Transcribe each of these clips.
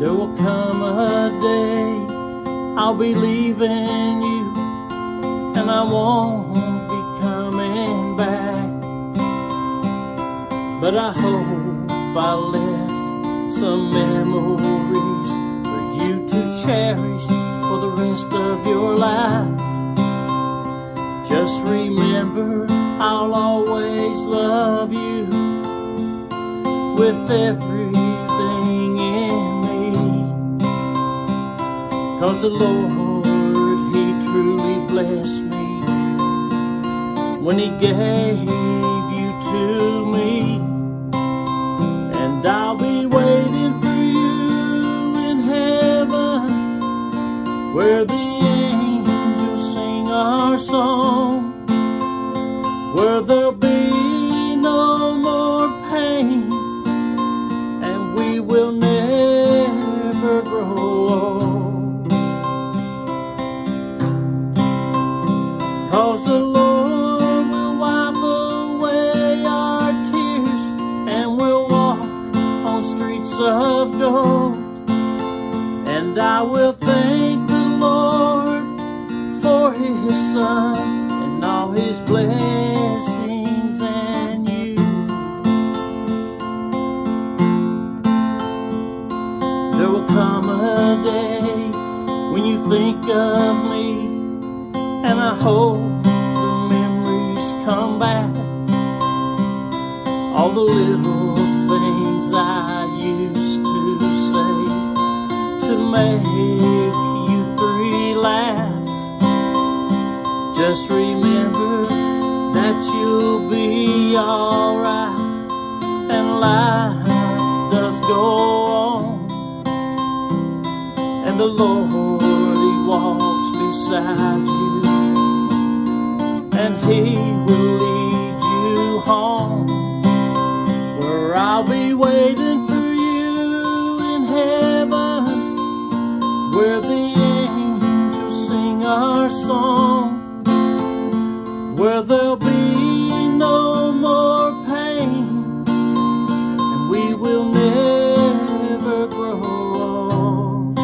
There will come a day I'll be leaving you and I won't be coming back. But I hope I left some memories for you to cherish for the rest of your life. Just remember I'll always love you with everything Cause the Lord, He truly blessed me when He gave you to me. And I'll be waiting for you in heaven where the angels sing our song, where there'll be gold. And I will thank the Lord for his son and all his blessings and you. There will come a day when you think of me and I hope the memories come back. All the little make you three laugh. Just remember that you'll be alright and life does go on. And the Lord, He walks beside you and He will lead you home where I'll be waiting the angels sing our song. Where there'll be no more pain and we will never grow old.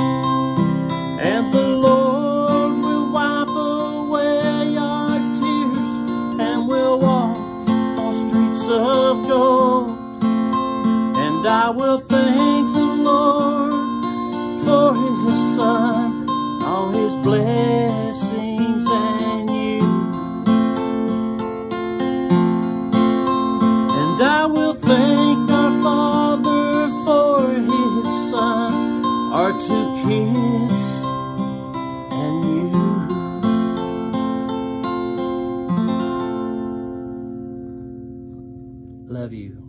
And the Lord will wipe away our tears and we'll walk on streets of gold. And I will thank the Lord for his son all his blessings and you. And I will thank our Father for his son our two kids and you. Love you